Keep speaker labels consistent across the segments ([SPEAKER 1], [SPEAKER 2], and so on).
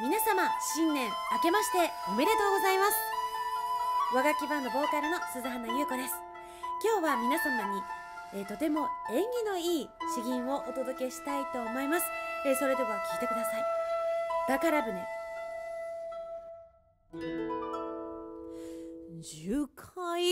[SPEAKER 1] 皆様新年明けましておめでとうございます。和楽器バンドボーカルの鈴花優子です。今日は皆様に、えーとても縁起のいい詩吟をお届けしたいと思います、えーそれでは聴いてください。宝船。樹海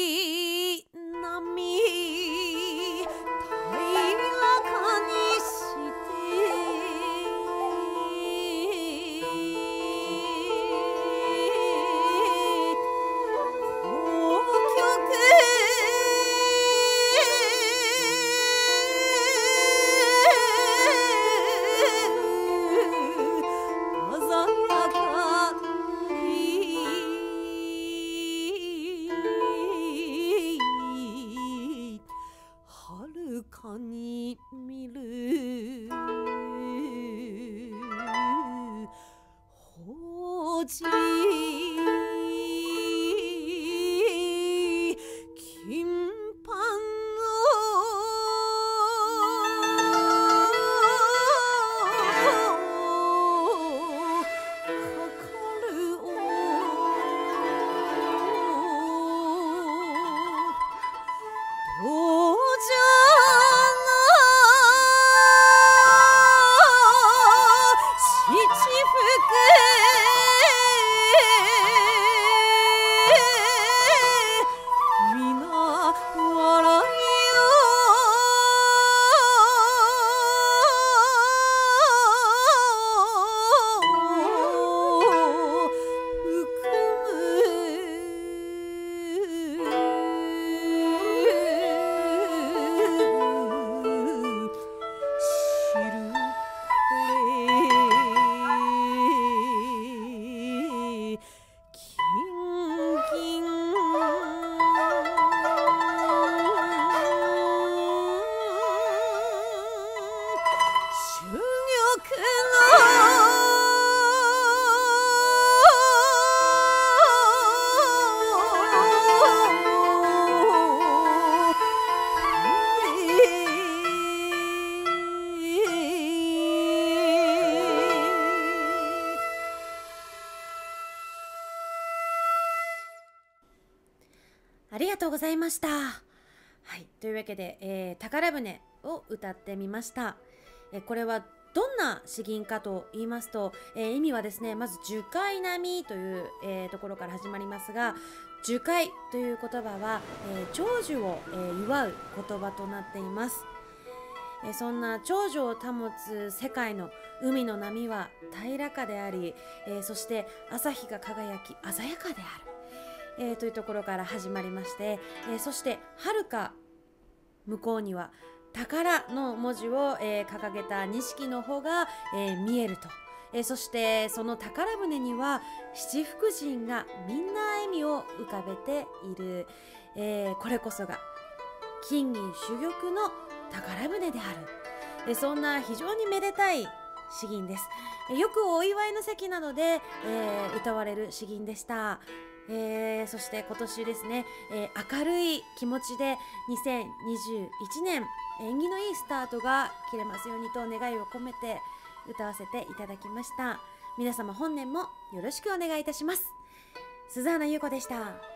[SPEAKER 1] 遥かに見る。宝珠ありがとうございました。はい、というわけで、えー宝船を歌ってみました。えこれはどんな詩吟かと言いますと、えー意味はですね、まず樹海並みという、えーところから始まりますが、樹海という言葉は、えー長寿を、え祝う言葉となっています。えそんな長寿を保つ世界の海の波は平らかであり、えそして朝日が輝き鮮やかである。えーというところから始まりまして、えーそしてはるか向こうには宝の文字を、えー掲げた錦の方が、えー見えると、えそしてその宝船には七福神がみんな笑みを浮かべている、えーこれこそが金銀珠玉の宝船である、えそんな非常にめでたい詩吟です。えよくお祝いの席などで、えー歌われる詩吟でした。えーそして今年ですね、えー明るい気持ちで2021年縁起のいいスタートが切れますようにと願いを込めて歌わせていただきました。皆様本年もよろしくお願いいたします。鈴花優子でした。